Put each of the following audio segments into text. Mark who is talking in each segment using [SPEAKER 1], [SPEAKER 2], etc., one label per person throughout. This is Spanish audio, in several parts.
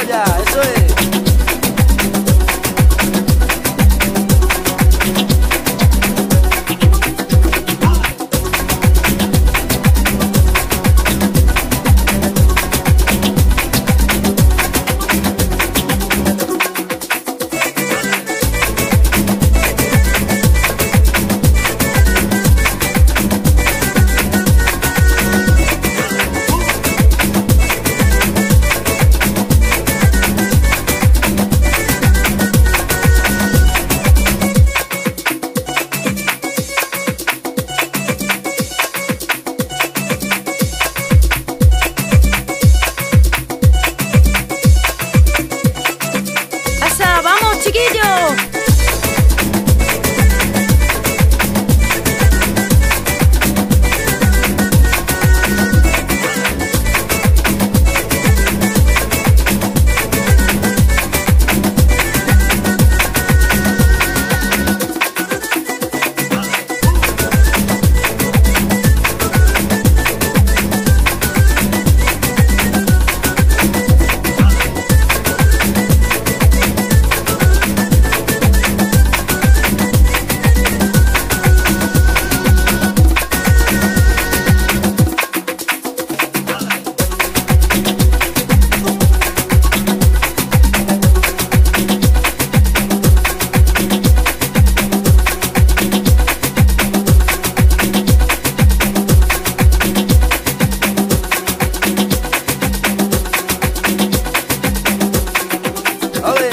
[SPEAKER 1] Vamos allá, eso es.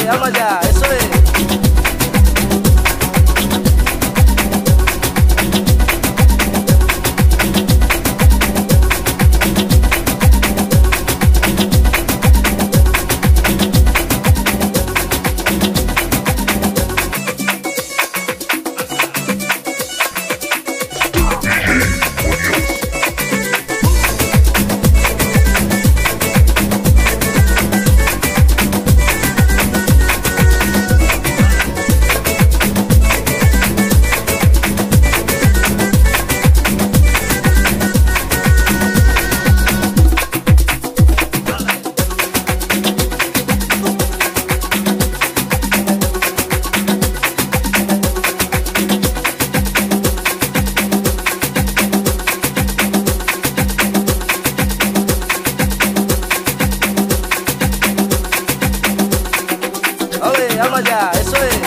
[SPEAKER 2] Vamos allá, eso es. Vamos allá, eso es.